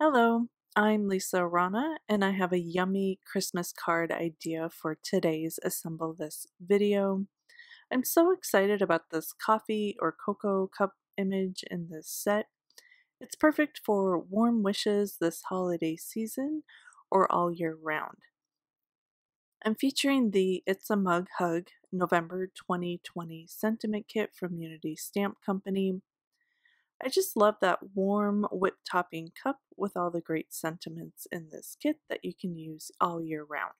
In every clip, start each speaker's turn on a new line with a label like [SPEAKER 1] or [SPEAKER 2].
[SPEAKER 1] Hello, I'm Lisa Arana and I have a yummy Christmas card idea for today's Assemble This video. I'm so excited about this coffee or cocoa cup image in this set. It's perfect for warm wishes this holiday season or all year round. I'm featuring the It's a Mug Hug November 2020 sentiment kit from Unity Stamp Company. I just love that warm whip topping cup with all the great sentiments in this kit that you can use all year round.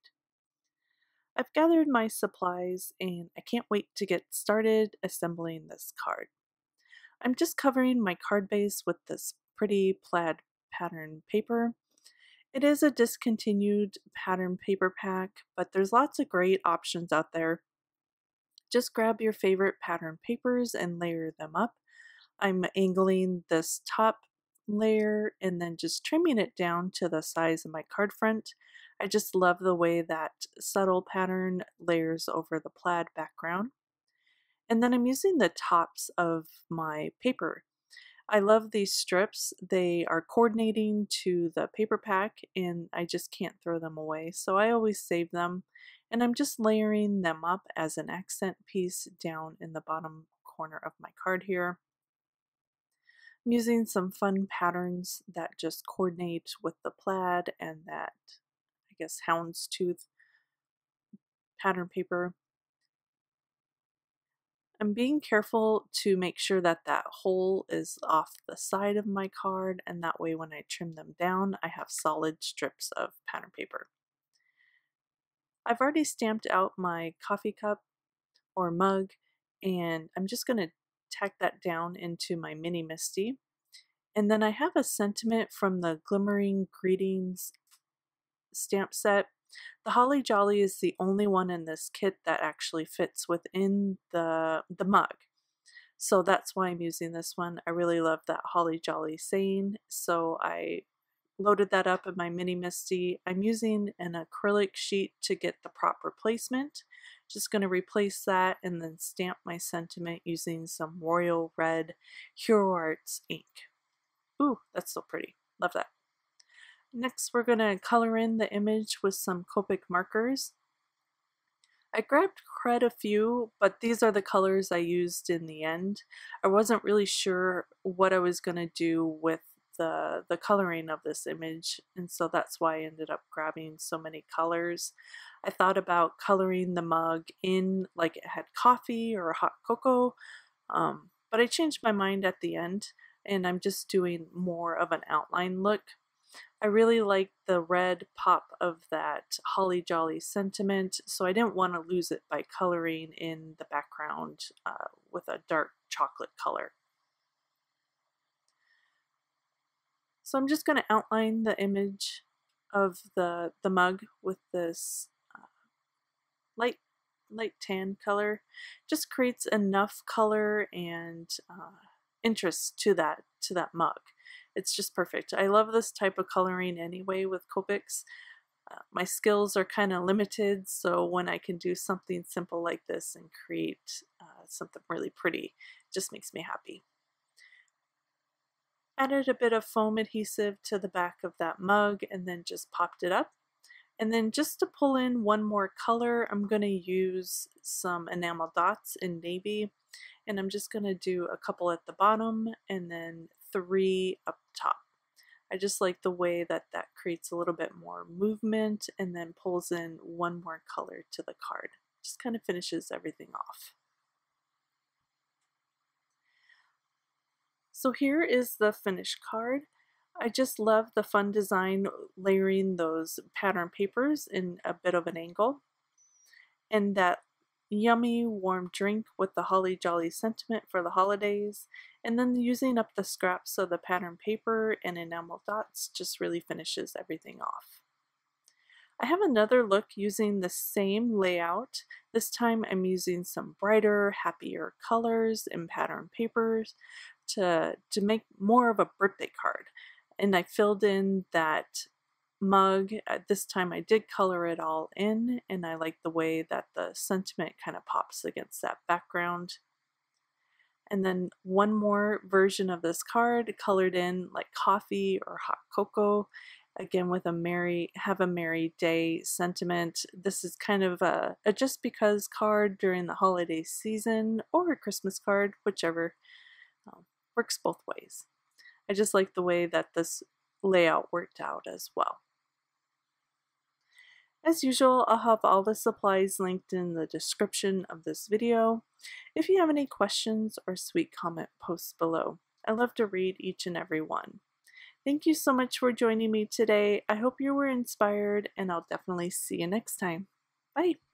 [SPEAKER 1] I've gathered my supplies and I can't wait to get started assembling this card. I'm just covering my card base with this pretty plaid pattern paper. It is a discontinued pattern paper pack, but there's lots of great options out there. Just grab your favorite pattern papers and layer them up I'm angling this top layer and then just trimming it down to the size of my card front. I just love the way that subtle pattern layers over the plaid background. And then I'm using the tops of my paper. I love these strips. They are coordinating to the paper pack and I just can't throw them away. So I always save them and I'm just layering them up as an accent piece down in the bottom corner of my card here. I'm using some fun patterns that just coordinate with the plaid and that, I guess, houndstooth pattern paper. I'm being careful to make sure that that hole is off the side of my card and that way when I trim them down I have solid strips of pattern paper. I've already stamped out my coffee cup or mug and I'm just going to tack that down into my mini MISTI. And then I have a sentiment from the Glimmering Greetings stamp set. The Holly Jolly is the only one in this kit that actually fits within the, the mug. So that's why I'm using this one. I really love that Holly Jolly saying, so I loaded that up in my mini MISTI. I'm using an acrylic sheet to get the proper placement. Just going to replace that and then stamp my sentiment using some Royal Red Hero Arts ink. Ooh, that's so pretty. Love that. Next, we're going to color in the image with some Copic markers. I grabbed quite a few, but these are the colors I used in the end. I wasn't really sure what I was going to do with the, the coloring of this image, and so that's why I ended up grabbing so many colors. I thought about coloring the mug in like it had coffee or hot cocoa, um, but I changed my mind at the end and I'm just doing more of an outline look. I really like the red pop of that holly jolly sentiment, so I didn't want to lose it by coloring in the background uh, with a dark chocolate color. So I'm just going to outline the image of the, the mug with this uh, light light tan color. Just creates enough color and uh, interest to that to that mug. It's just perfect. I love this type of coloring anyway with Copics. Uh, my skills are kind of limited, so when I can do something simple like this and create uh, something really pretty, just makes me happy. Added a bit of foam adhesive to the back of that mug and then just popped it up. And then just to pull in one more color, I'm going to use some enamel dots in navy. And I'm just going to do a couple at the bottom and then three up top. I just like the way that that creates a little bit more movement and then pulls in one more color to the card. Just kind of finishes everything off. So here is the finished card. I just love the fun design layering those pattern papers in a bit of an angle. And that yummy warm drink with the holly jolly sentiment for the holidays. And then using up the scraps of the pattern paper and enamel dots just really finishes everything off. I have another look using the same layout. This time I'm using some brighter, happier colors and pattern papers to, to make more of a birthday card. And I filled in that mug. At this time I did color it all in and I like the way that the sentiment kind of pops against that background. and then one more version of this card colored in like coffee or hot cocoa again with a merry have a merry day sentiment this is kind of a, a just because card during the holiday season or a christmas card whichever works both ways i just like the way that this layout worked out as well as usual, I'll have all the supplies linked in the description of this video. If you have any questions or sweet comment posts below, I love to read each and every one. Thank you so much for joining me today. I hope you were inspired and I'll definitely see you next time. Bye!